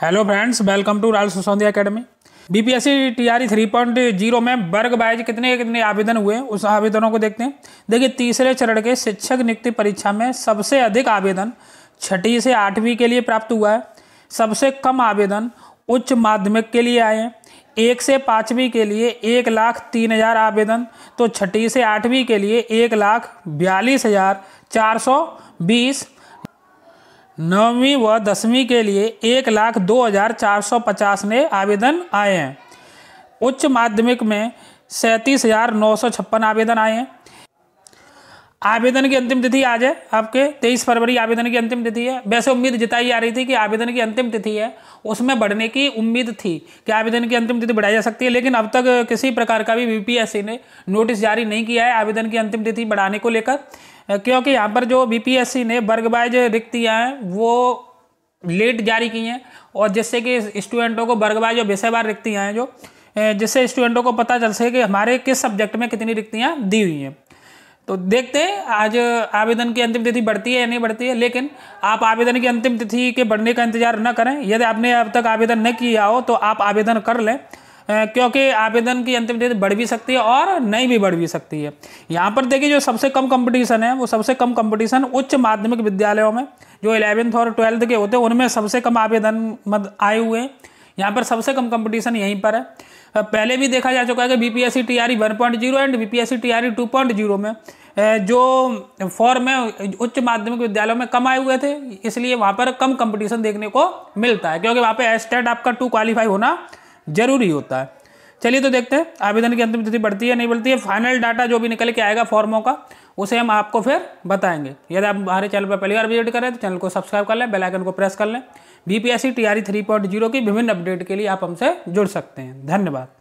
Hello friends welcome to राल सुसौंदी academy BPSC TRE three point zero में वर्ग buys कितने कितने आवेदन हुए उस आवेदनों को देखते हैं। देखिए, तीसरे चरण के शिक्षक नियुक्ति परीक्षा में सबसे अधिक आवेदन छठी से आठवीं के लिए प्राप्त हुआ है। सबसे कम आवेदन उच्च माध्यमिक के लिए आए हैं। एक से पाँचवीं के लिए एक लाख तीन हज़ार आवेदन तो छठी से आठवीं के लिए एक लाख बयालीस हज़ार चार सौ बीस नौवीं व दसवीं के लिए एक लाख दो हज़ार चार सौ पचास ने आवेदन आए हैं। उच्च माध्यमिक में सैंतीस हज़ार नौ सौ छप्पन आवेदन आए हैं। आवेदन की अंतिम तिथि आज है आपके, तेईस फरवरी आवेदन की अंतिम तिथि है। वैसे उम्मीद जताई जा रही थी कि आवेदन की अंतिम तिथि है, उसमें बढ़ने की उम्मीद थी कि आवेदन की अंतिम तिथि बढ़ाई जा सकती है, लेकिन अब तक किसी प्रकार का भी बीपीएससी ने नोटिस जारी नहीं किया है आवेदन की अंतिम तिथि बढ़ाने को लेकर। क्योंकि यहाँ पर जो बीपीएससी ने वर्गवाइज रिक्तियाँ हैं, वो लेट जारी की हैं और जिससे कि स्टूडेंटों को वर्गवाइज जो विषयवार रिक्तियाँ हैं जो जिससे स्टूडेंटों को पता चल सके कि हमारे किस सब्जेक्ट में कितनी रिक्तियाँ दी हुई हैं। तो देखते हैं, आज आवेदन की अंतिम तिथि बढ़ती है या नहीं बढ़ती है, लेकिन आप आवेदन की अंतिम तिथि के बढ़ने का इंतज़ार न करें। यदि आपने अब तक आवेदन न किया हो तो आप आवेदन कर लें। क्योंकि आवेदन की अंतिम तिथि बढ़ भी सकती है और नहीं भी बढ़ भी सकती है। यहाँ पर देखिए, जो सबसे कम कंपटीशन है, वो सबसे कम कंपटीशन उच्च माध्यमिक विद्यालयों में, जो इलेवेंथ और ट्वेल्थ के होते हैं, उनमें सबसे कम आवेदन मत आए हुए हैं। यहाँ पर सबसे कम कंपटीशन यहीं पर है। पहले भी देखा जा चुका है कि B P S C T R one point zero and B P S C T R two point zero में जो फॉर्म में उच्च माध्यमिक विद्यालयों में कम आए हुए थे, इसलिए वहाँ पर कम कंपटीशन देखने को मिलता है। क्योंकि वहाँ पे एस्टेट आपका टू क्वालिफाई होना ज़रूरी होता है। चलिए तो देखते हैं, आवेदन की अंतिम तिथि बढ़ती है, नहीं बढ़ती है फाइनल डाटा जो भी निकल के आएगा फॉर्मों का, उसे हम आपको फिर बताएँगे। यदि आप हमारे चैनल पर पहली बार विज़िट करें तो चैनल को सब्सक्राइब कर लें बेलाइकन को प्रेस कर लें। B P S C T TRE three point zero की विभिन्न अपडेट के लिए आप हमसे जुड़ सकते हैं। धन्यवाद।